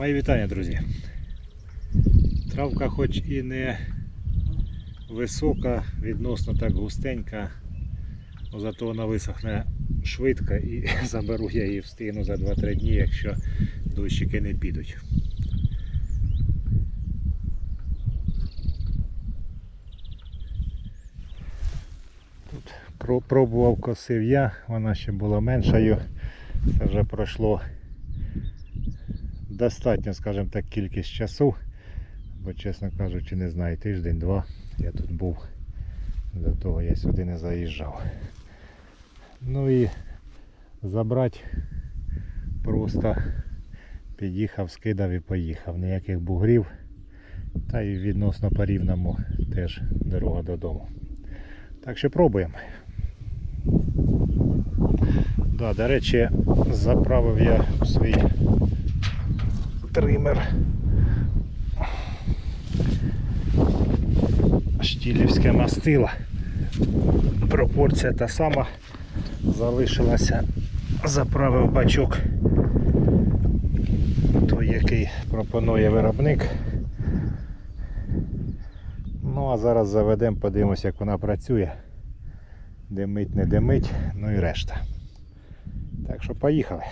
Мої вітання, друзі. Травка хоч і не висока, відносно так густенька, зато вона висохне швидко і заберу я її встигну за 2-3 дні, якщо дощики не підуть. Тут пробував косив я, вона ще була меншою. Це вже пройшло достатньо, скажімо так, кількість часу. Бо, чесно кажучи, не знаю, тиждень-два я тут був. До того я сюди не заїжджав. Ну і забрати просто під'їхав, скидав і поїхав. Ніяких бугрів. Та й відносно по рівному теж дорога додому. Так що пробуємо. Да, до речі, заправив я свій тример. Штілівське мастило. Пропорція та сама залишилася. Заправив бачок той, який пропонує виробник. Ну а зараз заведемо, подивимося, як вона працює. Димить, не димить, ну і решта. Так що поїхали.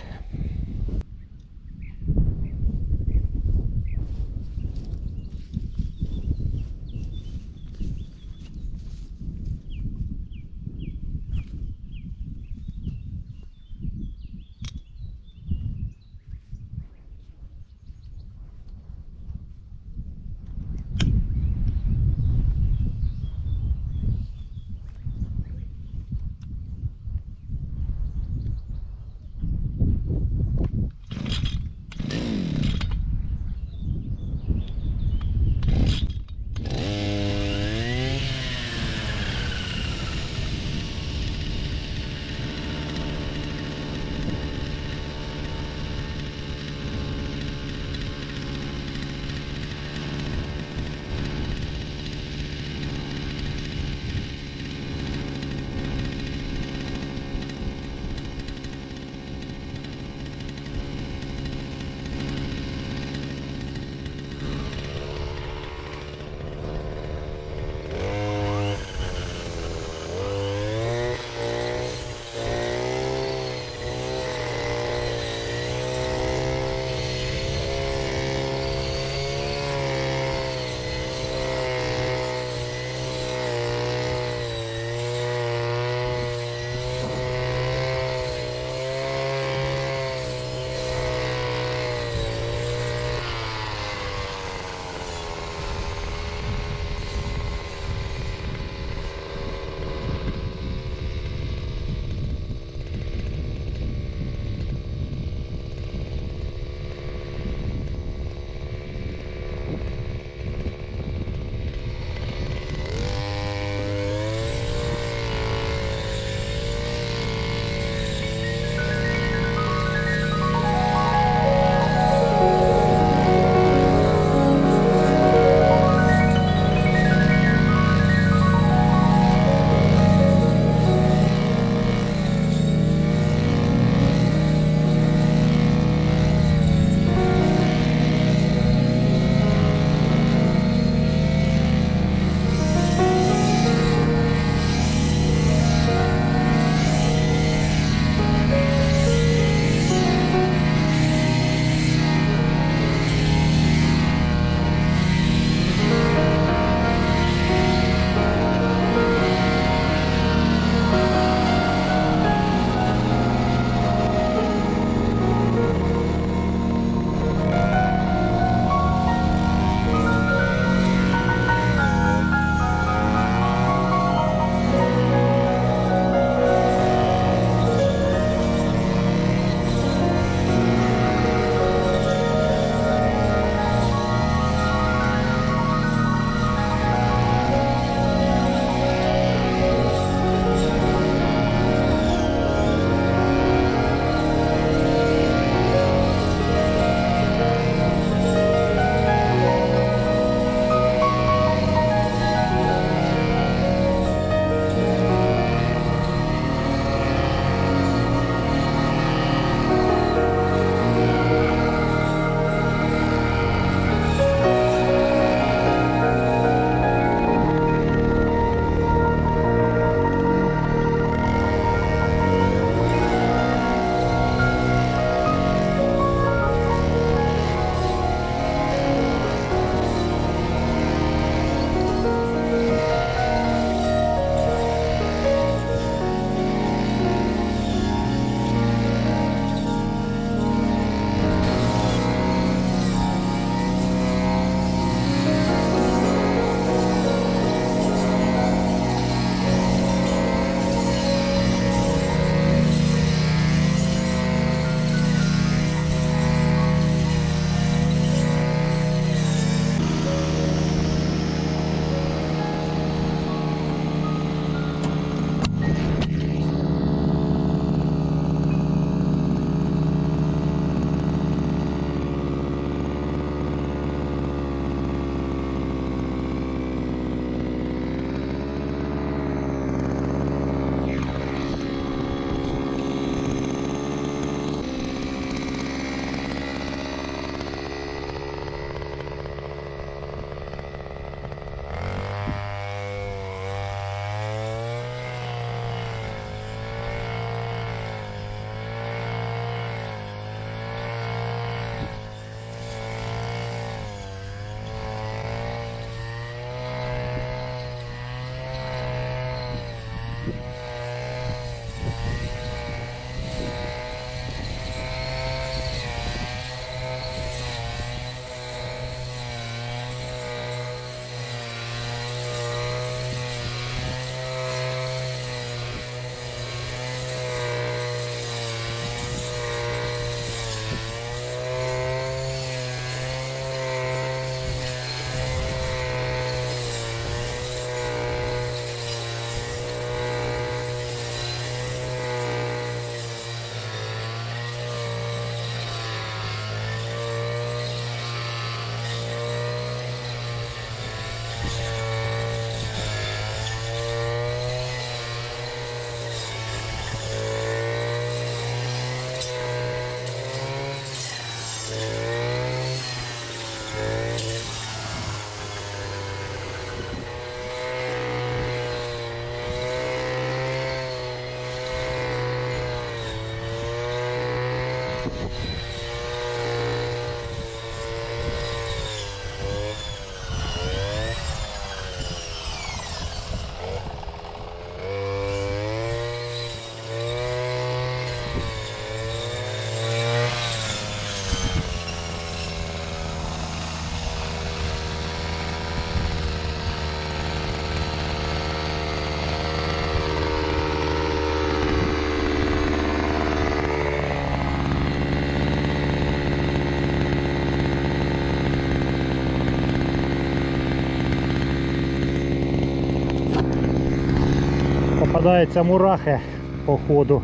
Попадаються мурахи по ходу,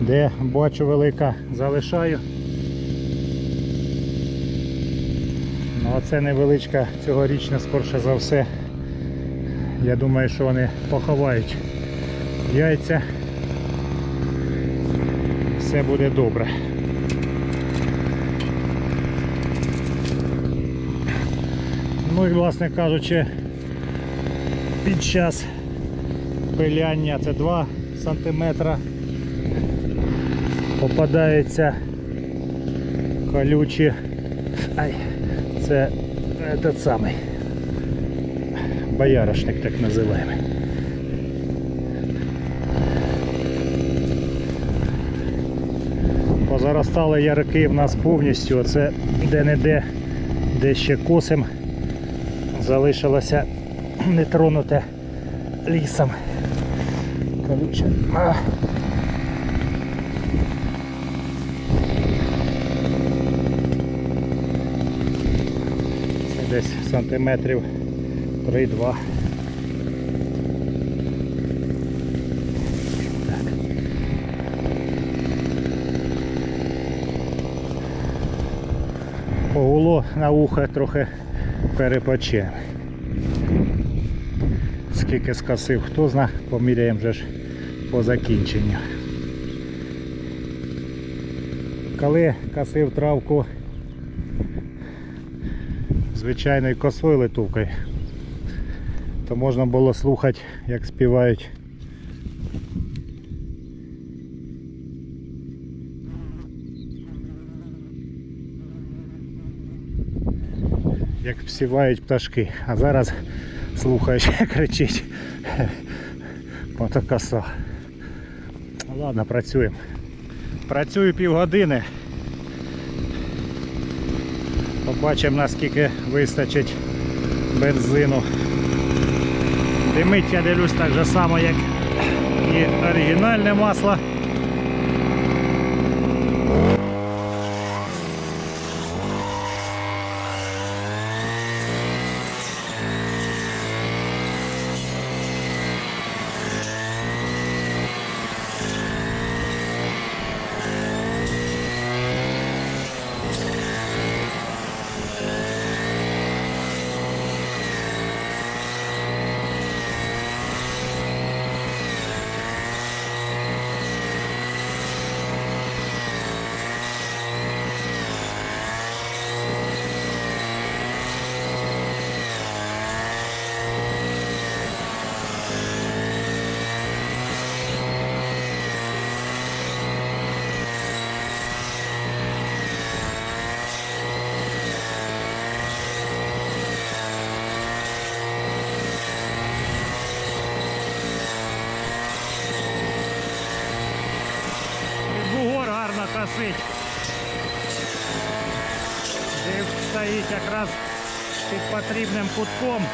де бачу велика залишаю. Ну а це невеличка цьогорічна, скорше за все. Я думаю, що вони поховають яйця. Все буде добре. Ну і власне кажучи, під час пиляння це 2 см попадаються колючі. Ай, це этот самий бояришник так називаємо. Позаростали ярики в нас повністю, оце де-не-де, де ще косим, залишилося нетронуте лісом. А. Це десь сантиметрів 3-2. Погуло на ухо трохи перепоче. Скільки скосив, хто зна, поміряємо вже ж по закінченню. Коли косив травку звичайною косою литувкою, то можна було слухати, як співають як співають пташки. А зараз слухаєш, кричить мотокоса. Ладно, працюємо. Працюю півгодини. Побачимо наскільки вистачить бензину. Димить я дивлюсь так же само, як і оригінальне масло. Бугор гарно косить. Де стоїть якраз під потрібним кутком.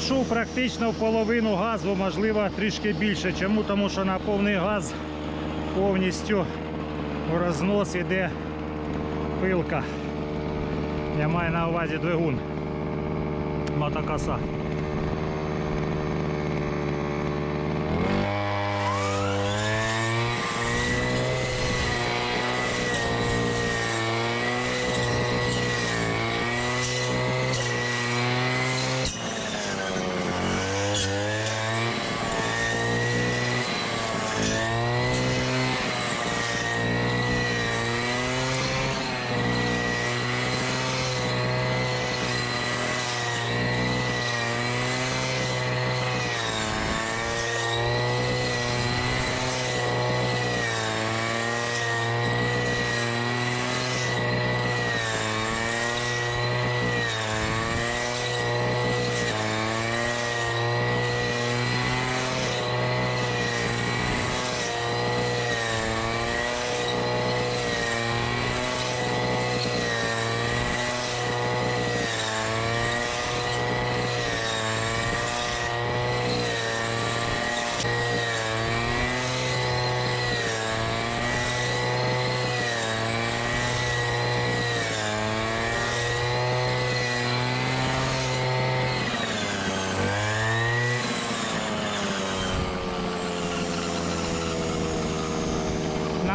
Кашу практично в половину газу, можливо трішки більше. Чому? Тому що на повний газ повністю у рознос іде пилка. Я маю на увазі двигун. Мотокоса.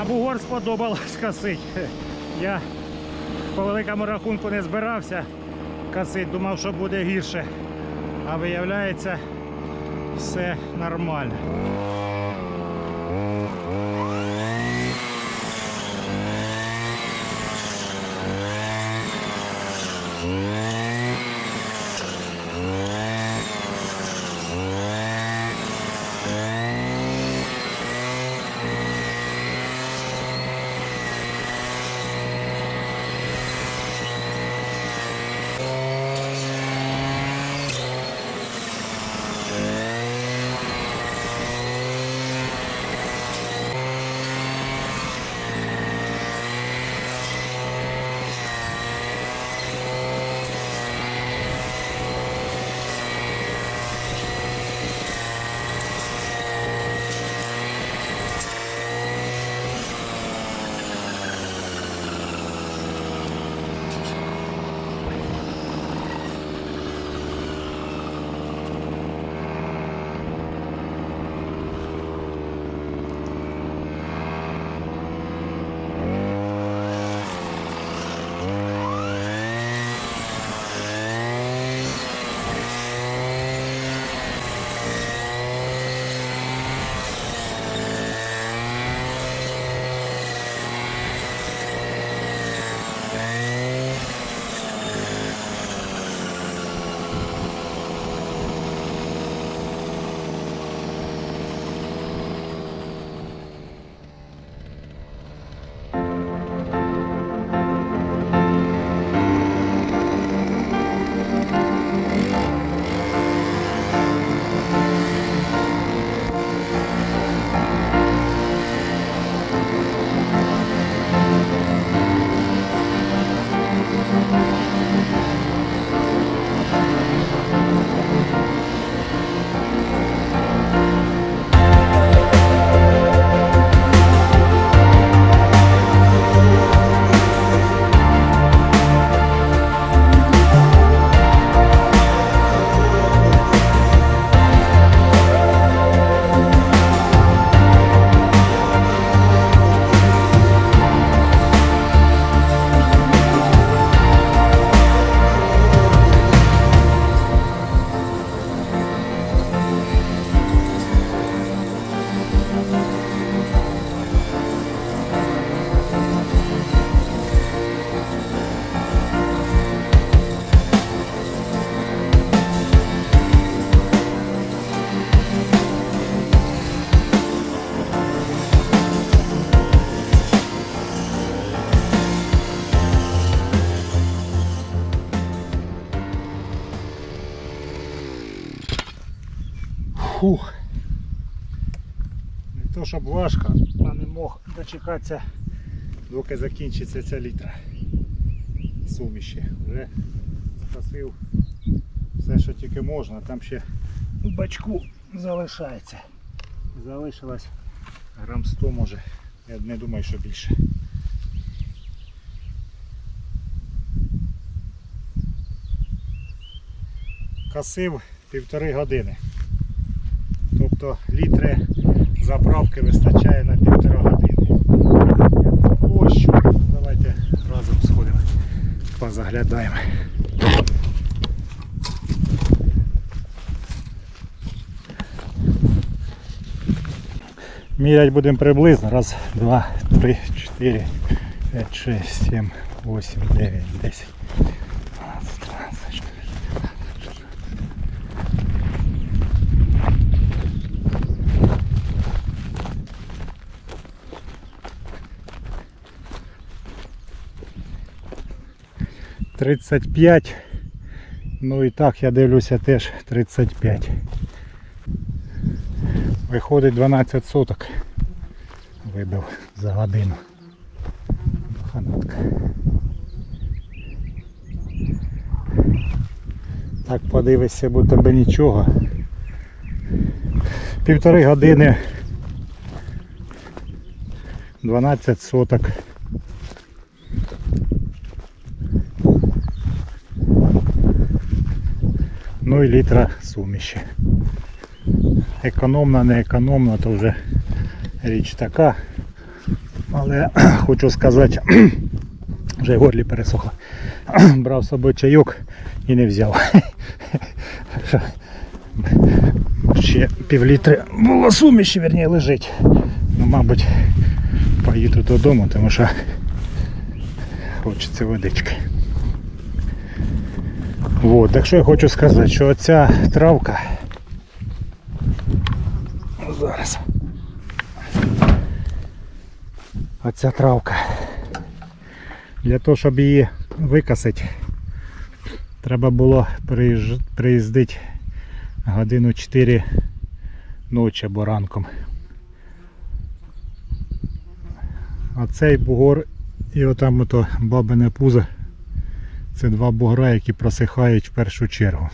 Бугор сподобалось косить. Я по великому рахунку не збирався косить, думав, що буде гірше. А виявляється, все нормально. Щоб важко, а не мог дочекатися, доки закінчиться ця літра суміші. Вже скосив все, що тільки можна. Там ще у бачку залишається. Залишилось грам 100 може. Я не думаю, що більше. Косив півтори години. Тобто літри заправки вистачає на півтора години. Ось що. Давайте разом сходимо, позаглядаємо. Міряти будемо приблизно. Раз, два, три, чотири, п'ять, шесть, сім, восемь, дев'ять, десять. 35. Ну і так я дивлюся теж 35. Виходить 12 соток. Вибив за годину. Ханатка. Так подивишся, бо тебе нічого. Півтори години 12 соток. Ну літра суміші. Економна, не економна, то вже річ така. Але хочу сказати, вже в горлі пересохло. Брав з собою чайок і не взяв. Ще півлітри було суміші, верні, лежить. Ну, мабуть, поїду додому, тому що хочеться водички. Вот, так що я хочу сказати, що оця травка. Зараз. Оця травка. Для того, щоб її викосити, треба було приїздити годину 4 ночі або ранком. А цей бугор і отам ото бабине пузо. Це два бугра, які просихають в першу чергу.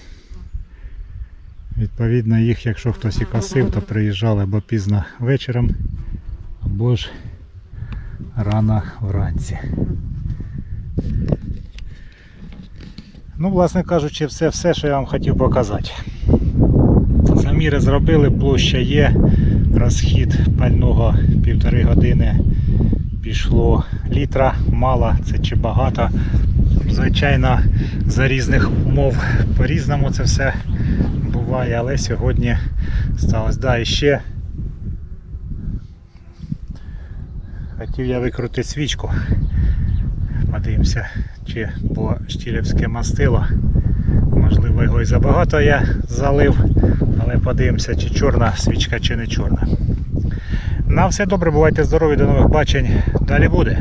Відповідно, їх, якщо хтось і косив, то приїжджали або пізно вечором, або ж рано вранці. Ну, власне кажучи, все, все, що я вам хотів показати. Заміри зробили, площа є, розхід пального півтори години пішло літра, мало, це чи багато. Звичайно, за різних умов по-різному це все буває, але сьогодні сталося. Да, і ще хотів я викрутити свічку. Подивимося, чи було штілівське мастило. Можливо, його і забагато я залив, але подивимося, чи чорна свічка, чи не чорна. На все добре, бувайте здорові, до нових бачень. Далі буде.